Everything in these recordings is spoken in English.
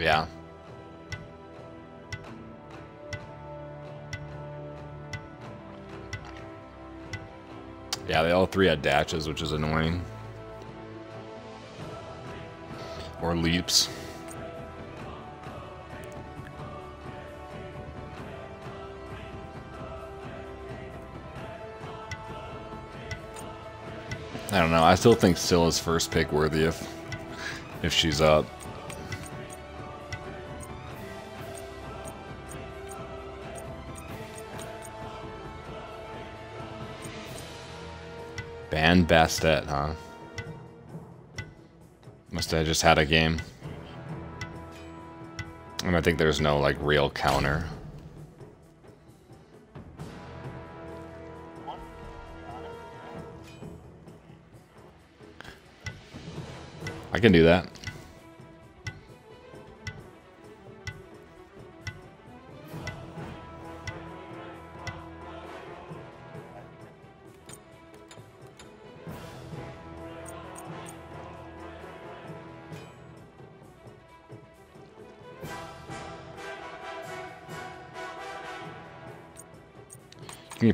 Yeah. Yeah, they all three had dashes, which is annoying. Or leaps. I don't know. I still think Scylla's first pick worthy if if she's up. Ban Bastet, huh? Must have just had a game. And I think there's no like real counter. I can do that.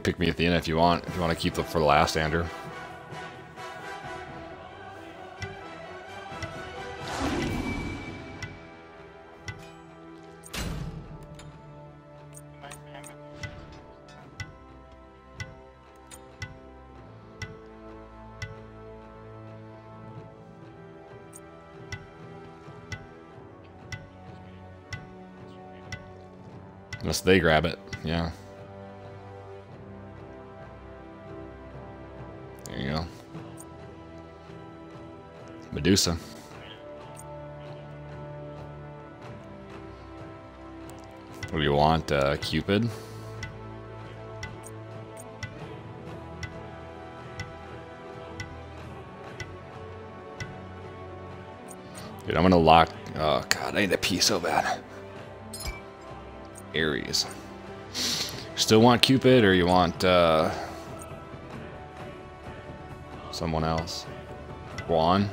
Pick me at the end if you want. If you want to keep the for the last, Andrew. Unless they grab it, yeah. Medusa. What do you want, uh, Cupid? Dude, I'm gonna lock... Oh, God, I need to pee so bad. Ares. Still want Cupid, or you want, uh... Someone else? Juan?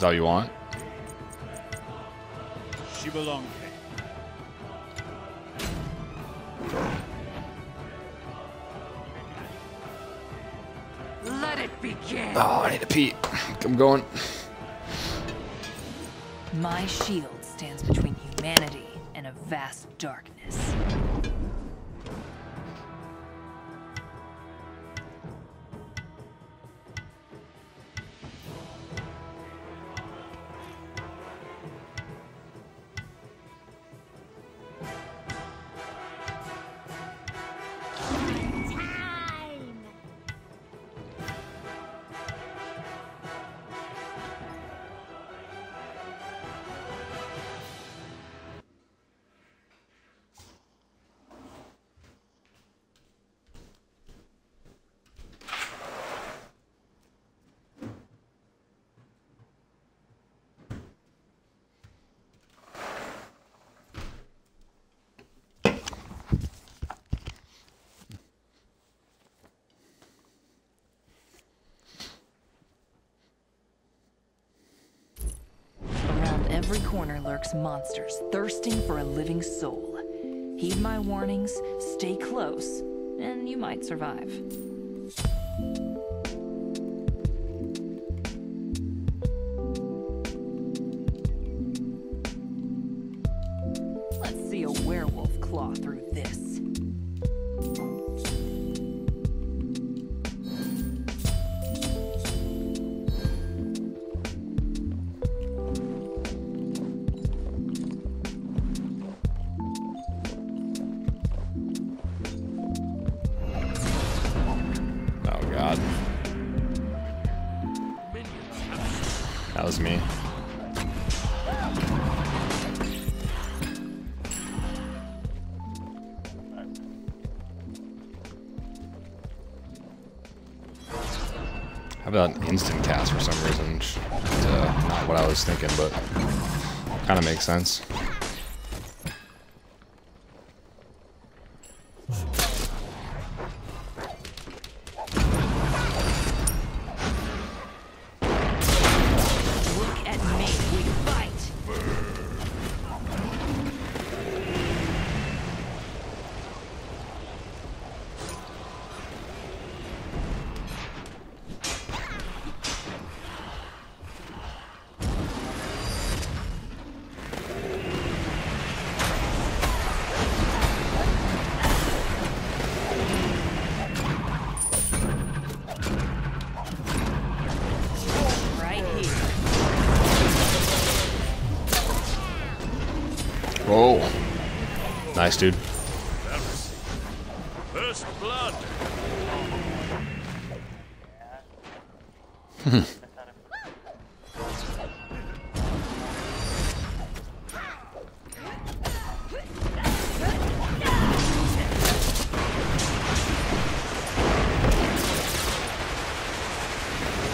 Is that all you want? Xbalanque. Let it begin. Oh, I need to pee. I'm going. My shield stands between humanity and a vast darkness. Every corner lurks monsters thirsting for a living soul. Heed my warnings, stay close, and you might survive. How about instant cast for some reason? Uh, not what I was thinking, but kind of makes sense.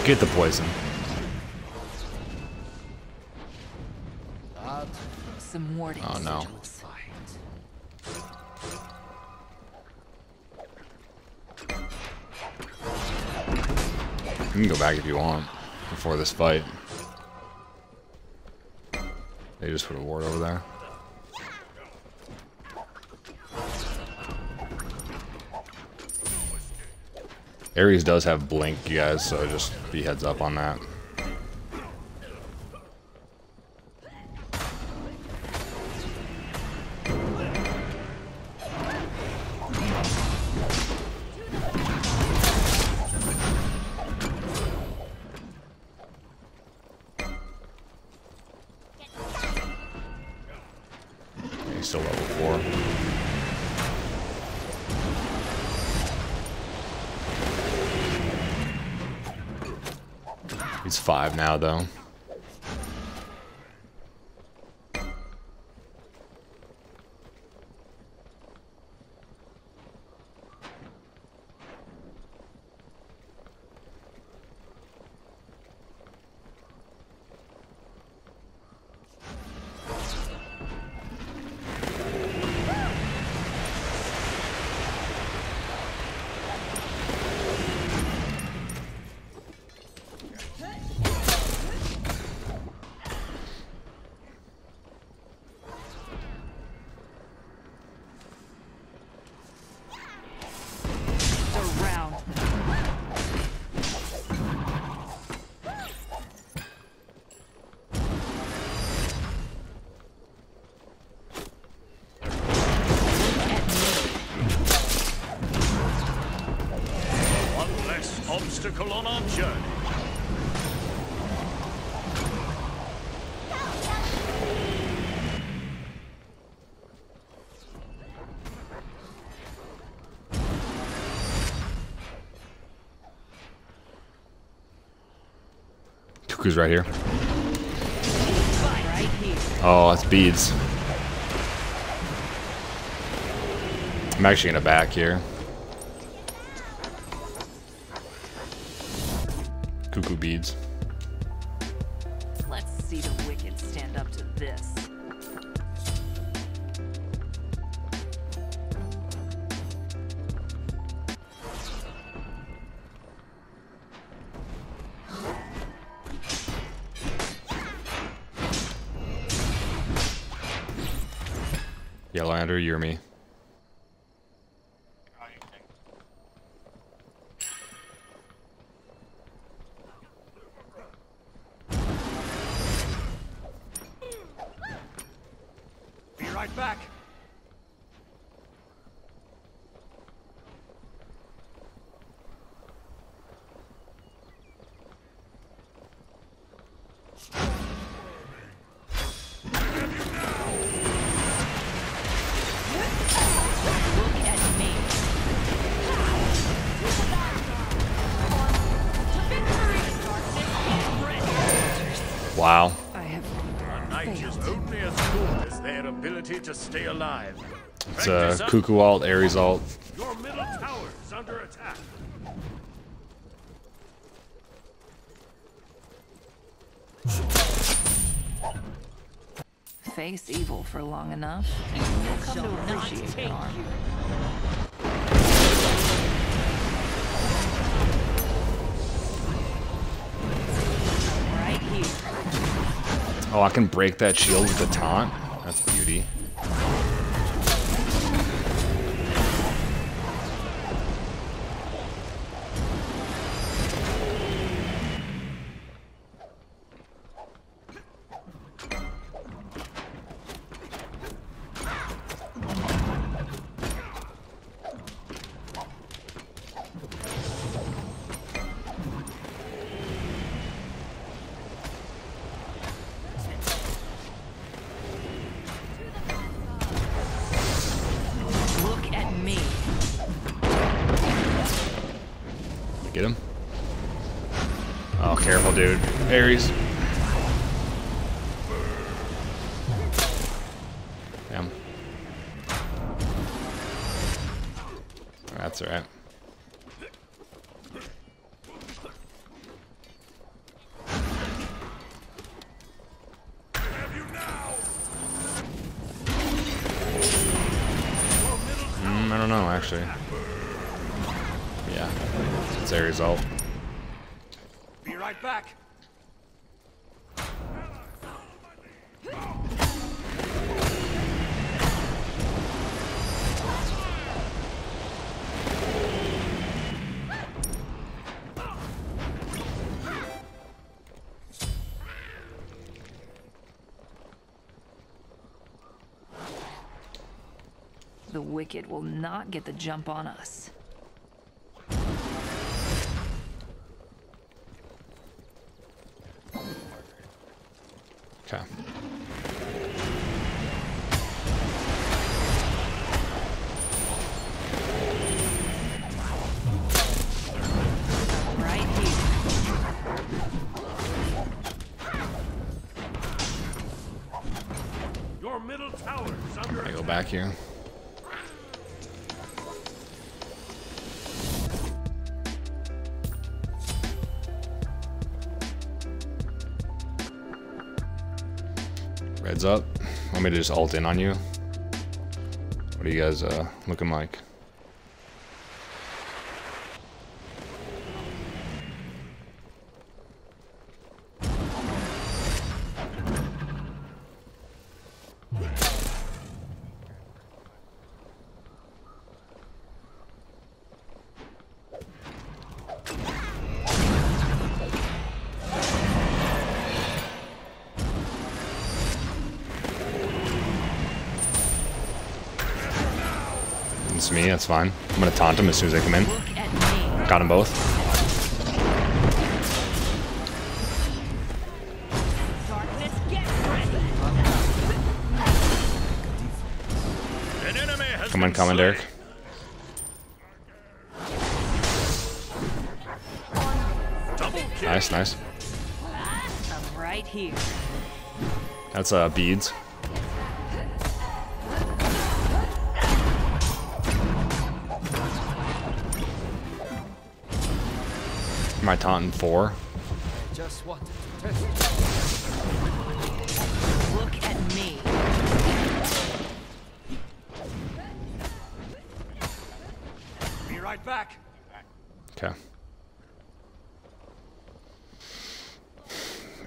Get the poison. Some warding Oh, no. You can go back if you want before this fight. They just put a ward over there. Ares does have blink, you guys, so just be heads up on that. Though. On our journey. Cuckoo's right here. Right here. Oh, that's beads. I'm actually gonna back here. Beads. Let's see the wicked stand up to this. Yellowhander, you're me. Cuckoo alt, Ares alt. Your middle tower is under attack. face evil for long enough, and you'll come to appreciate charm. Right here. Oh, I can break that shield with a taunt? Don't know, actually. Yeah, it's a result. Be right back. Wicked will not get the jump on us. Want me to just alt in on you? What are you guys uh, looking like? Taunt him as soon as I come in. Look at me. Got them both. Darkness, get ready. An enemy has Come on, come on. Derek. Nice, nice. I'm right here. That's uh beads. My taunting four. Just wanted to test you. Look at me. Be right back. Okay.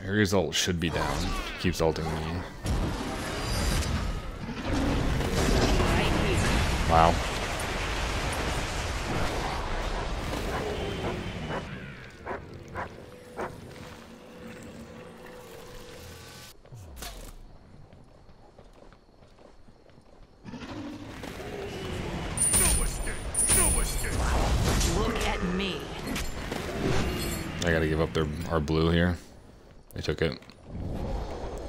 Ares ult should be down. Keeps ulting me. Wow. Blue here. They took it.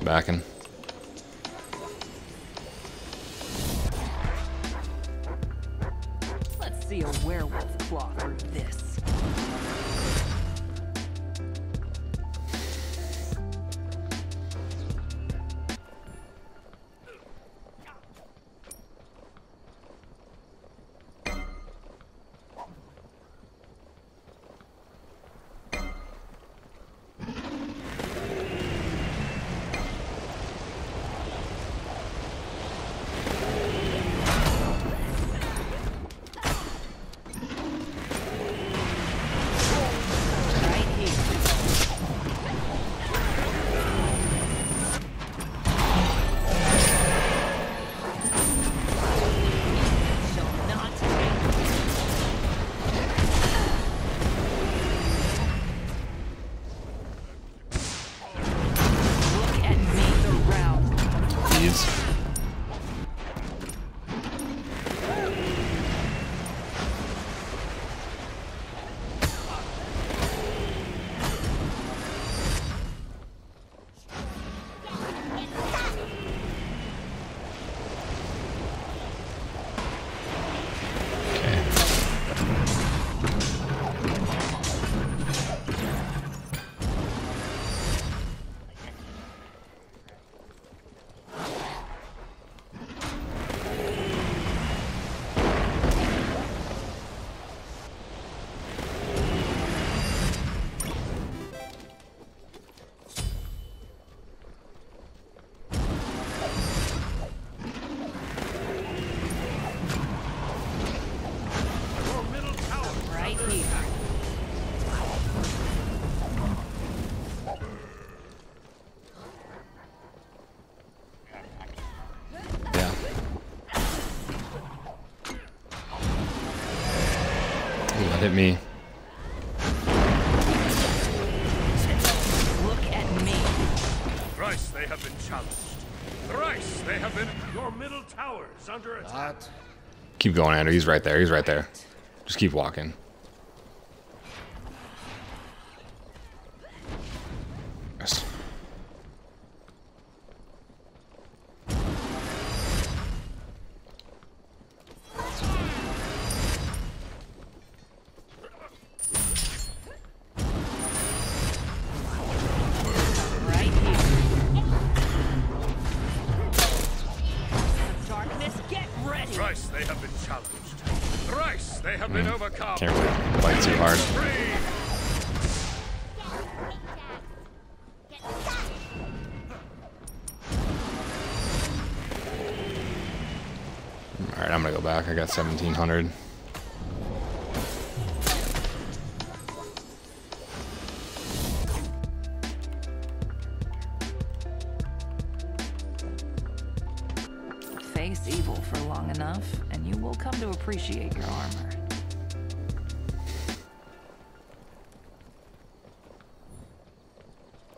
Backing. Let's see a werewolf claw hit me. Look at me. Thrice they have been challenged. Thrice they have been. Your middle tower is under attack. That Keep going, Andrew. He's right there. He's right there. Just keep walking. 1700. Face evil for long enough, and you will come to appreciate your armor.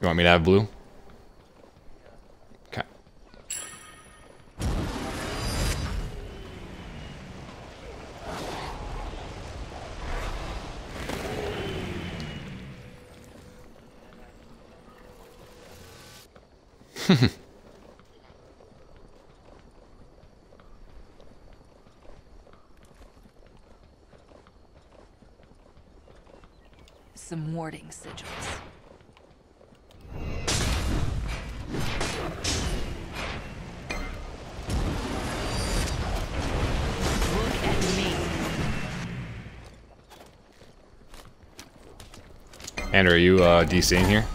You want me to have blue? Some warding sigils. Andrew, are you uh, DCing here?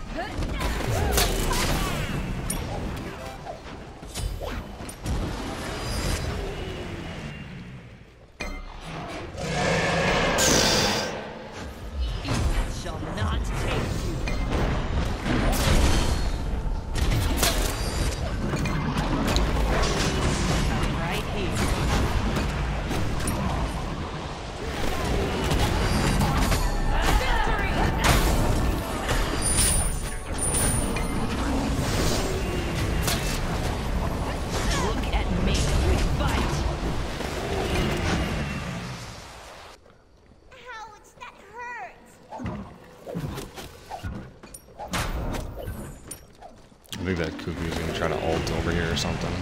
Cuckoo's gonna try to ult over here or something.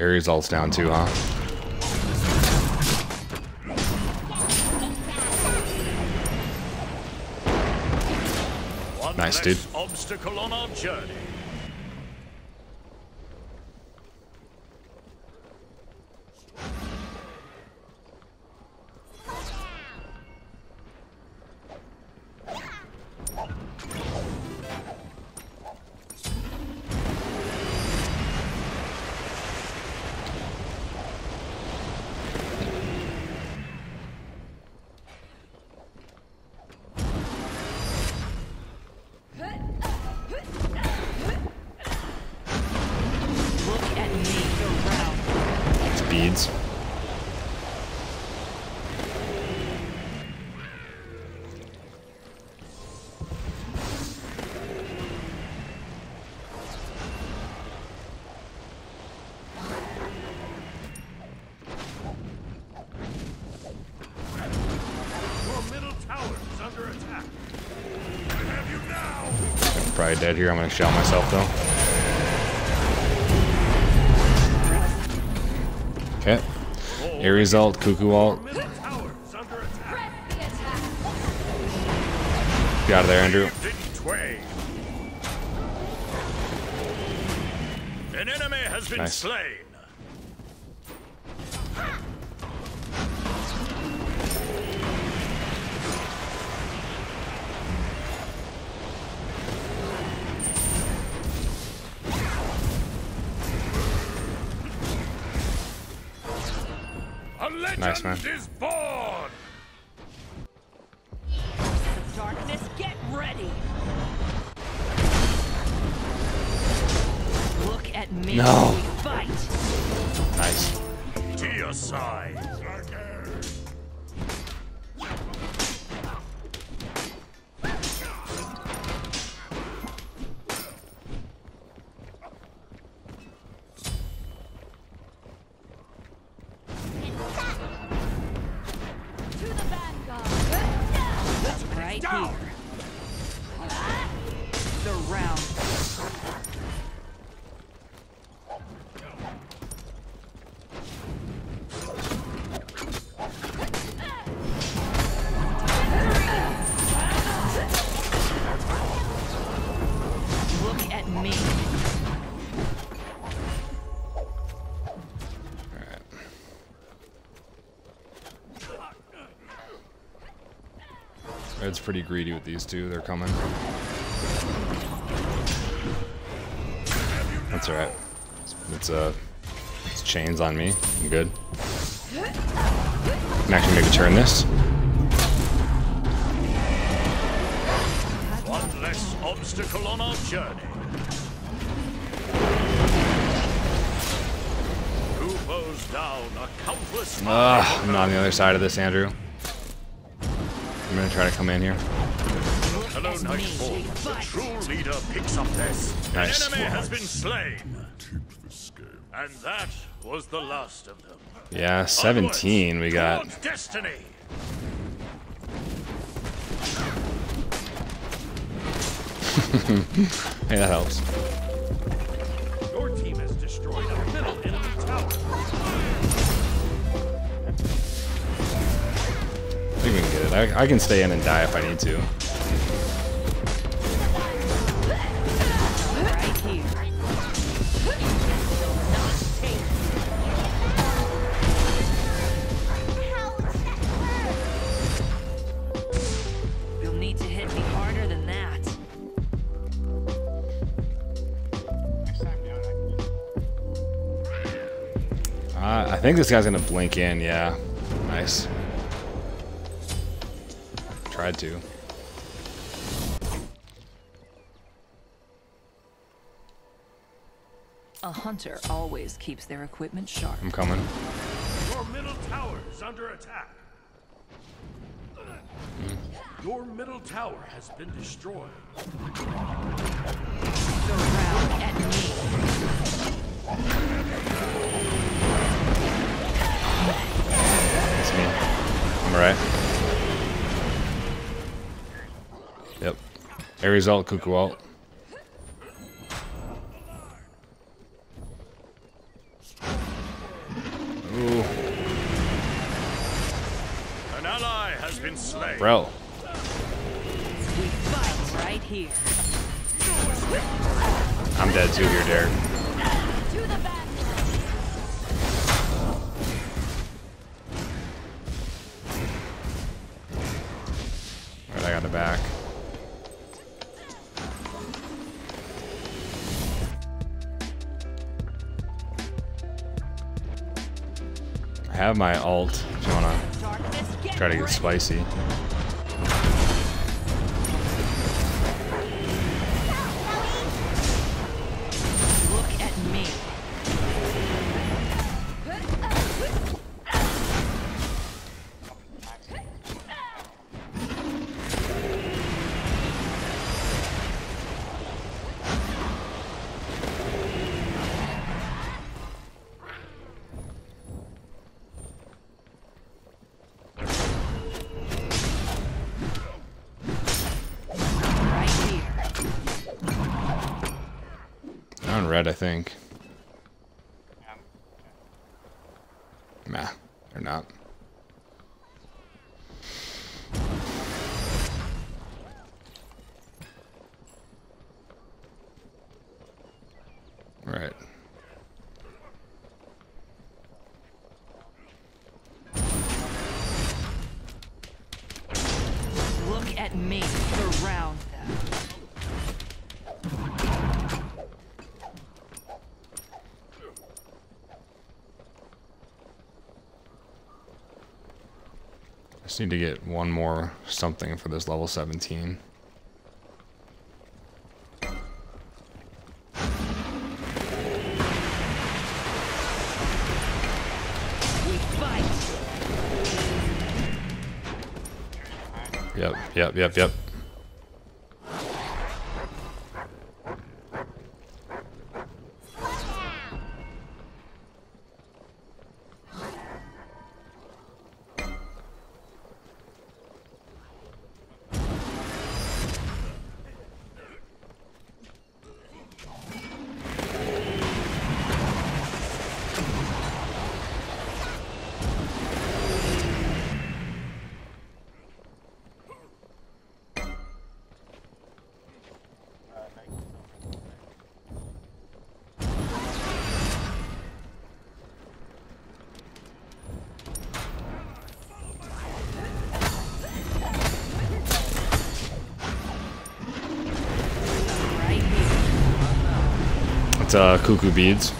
Ares ult's down too, huh? Nice, dude. obstacle on our journey. Probably dead here. I'm gonna shell myself though. Okay. Ares ult, Cuckoo ult. Middle tower is under attack. Press the attack. Get out of there, Andrew. Cleaved in twain. An enemy has been Nice. slain. nice, man. Darkness, get ready. Look at me. No. Nice. To your side. Pretty greedy with these two. They're coming. That's alright. It's uh, it's chains on me. I'm good. I Can actually maybe turn this. One less obstacle on our journey. Down a countless Ugh, I'm not on the other side of this, Andrew. I'm gonna try to come in here. Hello, Nightfall. The true leader picks up this. Nice. An enemy has been slain. And that was the last of them. Yeah, 17 we got. destiny. Hey, that helps. Your team has destroyed a middle enemy tower. I think we can get it. I, I can stay in and die if I need to. Right here. How does that hurt? You'll need to hit me harder than that. Uh, I think this guy's gonna blink in. Yeah, nice. Tried to. A hunter always keeps their equipment sharp. I'm coming. Your middle tower is under attack. Your middle tower has been destroyed. Surround at me. That's me. I'm alright. Yep. Ares ult, Cuckoo ult. Ooh, An ally has been slain. bro. We fight right here. I'm dead too here, Derek. To the vanguard. Alright, I got the back. Have my alt if you wanna try to get spicy. Think. Need to get one more something for this level 17. Yep, yep, yep, yep. Cuckoo beads.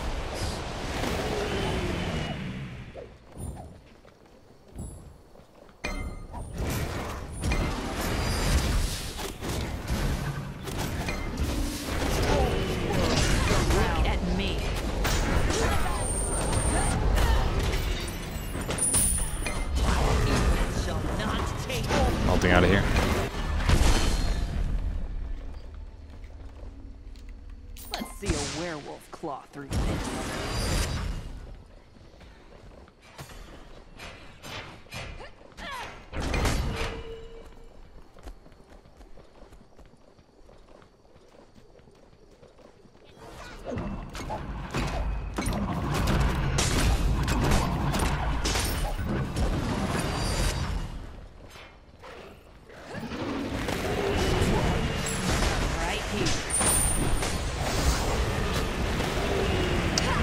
Melting out of here.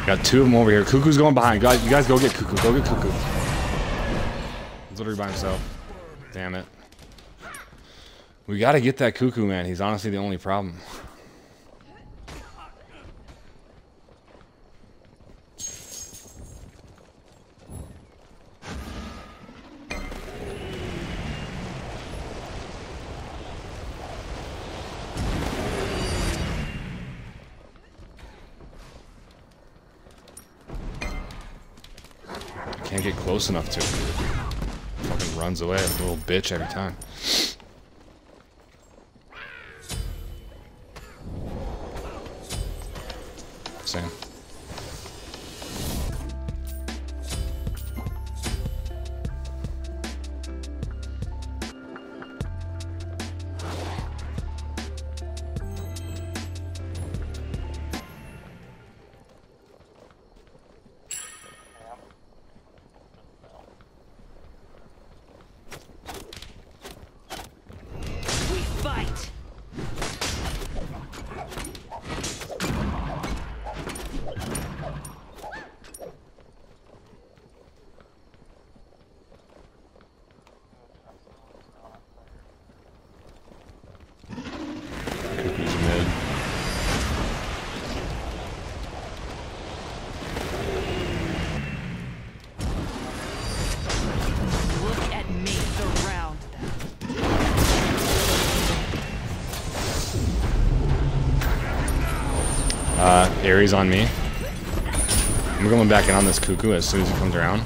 Got two of them over here. Cuckoo's going behind. Guys, you guys go get Cuckoo. Go get Cuckoo. He's literally by himself. Damn it. We gotta get that Cuckoo, man. He's honestly the only problem. Get close enough to. Fucking runs away little bitch every time. Uh, Ares on me. I'm going back in on this Cuckoo as soon as he comes around. I'm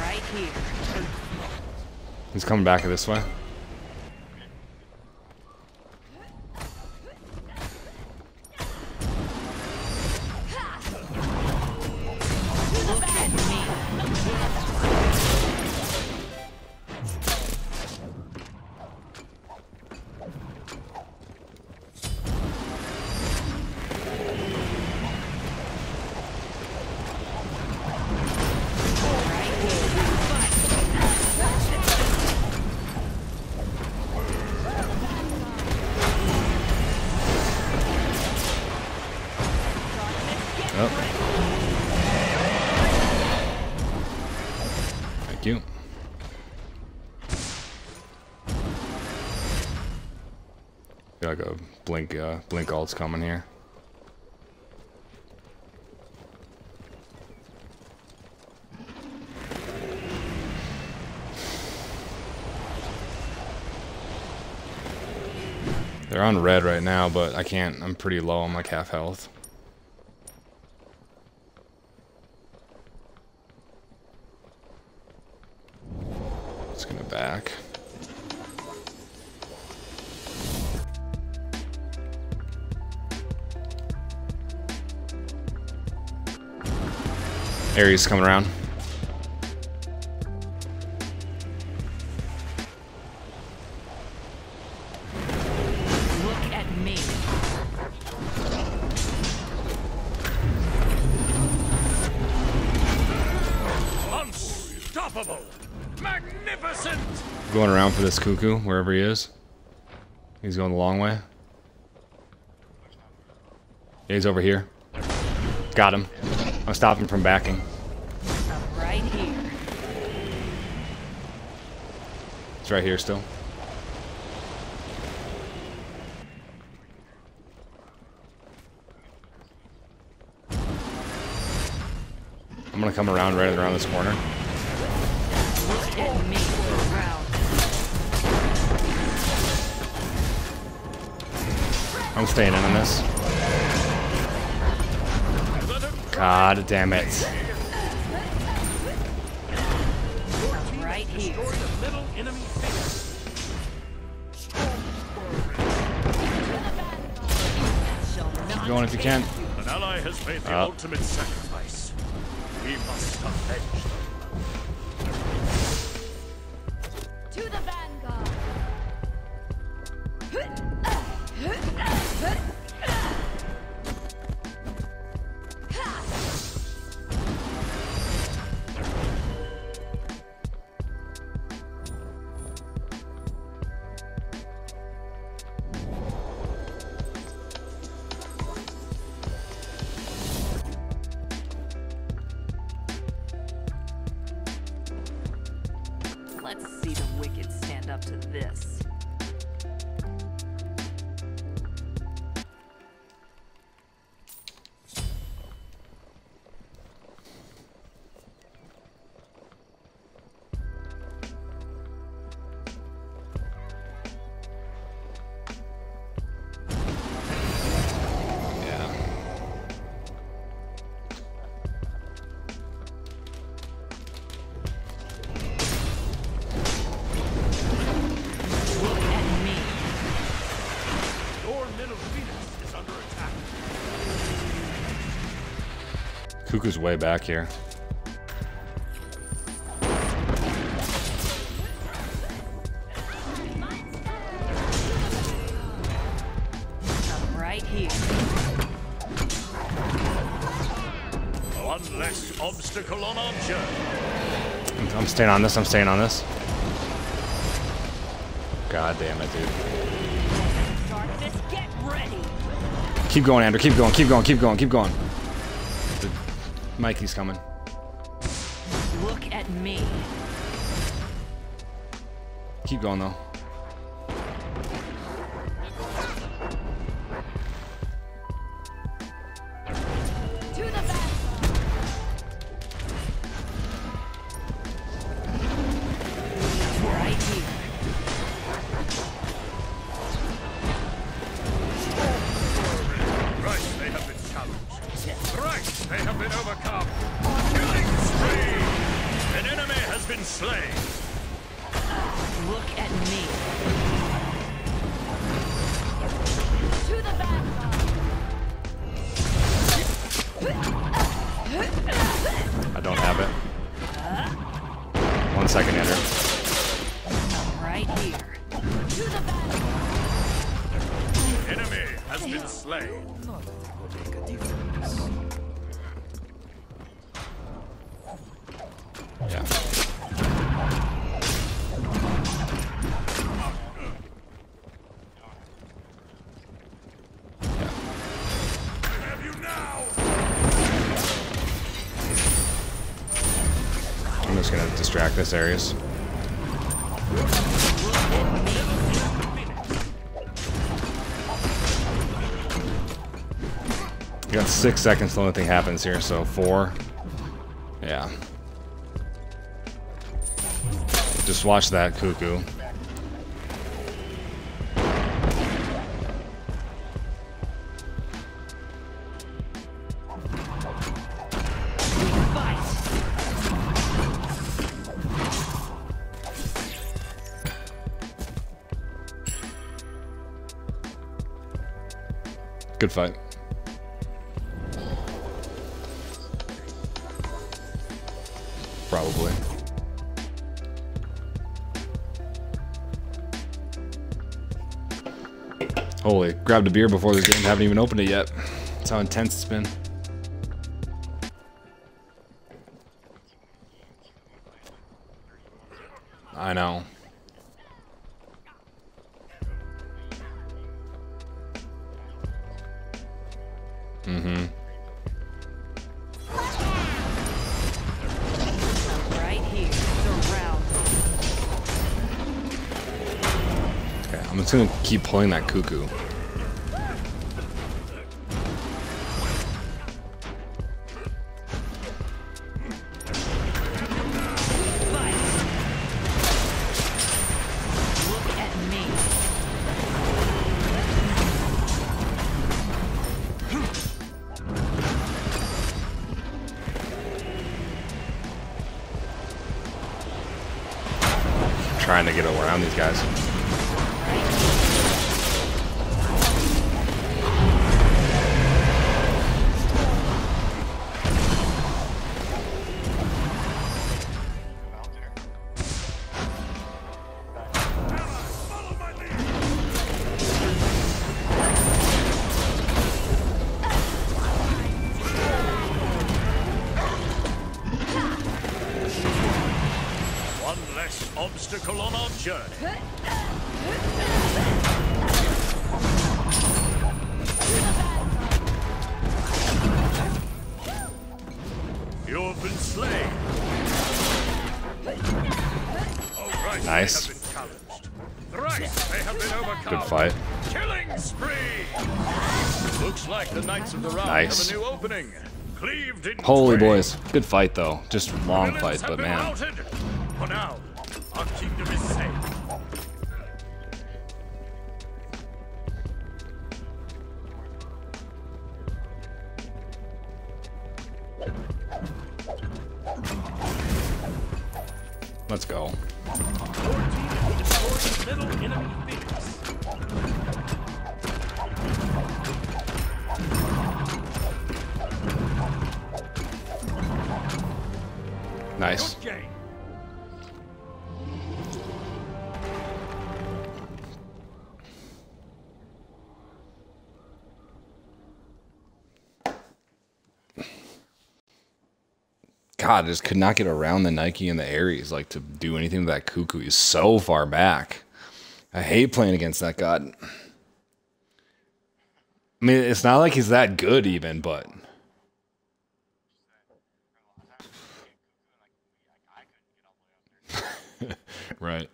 right here. He's coming back this way. Ult's coming here. They're on red right now, but I can't. I'm pretty low. I'm like half health. Ares coming around. Look at me. Unstoppable! Magnificent! Going around for this cuckoo, wherever he is. He's going the long way. Yeah, he's over here. Got him. I'm stopping him from backing. I'm right here. It's right here still. I'm gonna come around right around this corner. Look at me. Around. I'm staying in on this. God damn it. I'm right here. Destroy the middle enemy base. Shall not Going if you can. An ally has made the Uh. ultimate sacrifice. We must avenge Cuckoo's way back here. I'm right here. One less obstacle on our journey. I'm, I'm staying on this. I'm staying on this. God damn it, dude. Darkness, get ready. Keep going, Andrew. Keep going. Keep going. Keep going. Keep going. Mikey's coming. Look at me. Keep going though. Distract this Ares. You got six seconds till anything happens here, so four. Yeah. Just watch that cuckoo. Good fight. Probably. Holy, grabbed a beer before this game, haven't even opened it yet. That's how intense it's been. I know. Just gonna keep pulling that cuckoo. Trying to get around these guys. Boys. Good fight though. Just long fight, but man. For now, our kingdom is safe. Let's go. Nice. God, I just could not get around the Nike and the Ares, like to do anything with that cuckoo. He's so far back. I hate playing against that god. I mean, it's not like he's that good, even, but right.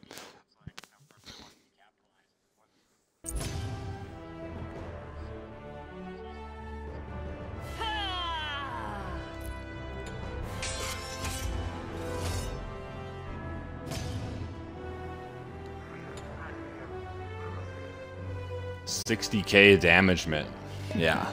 Sixty k damage, man. Yeah.